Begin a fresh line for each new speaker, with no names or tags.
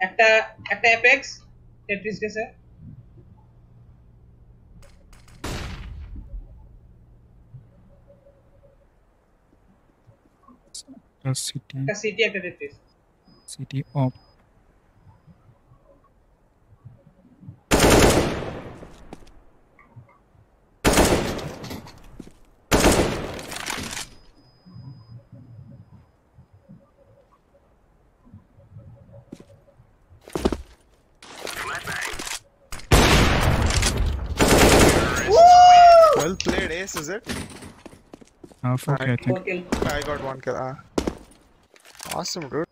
একটা একটা apex Tetris গেছে
সিটি
একটা সিটি একটা Tetris
city of
Well played, Ace, is it?
Oh, fuck, I,
I think.
I got one kill. Ah. Awesome, dude.